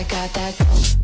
I got that.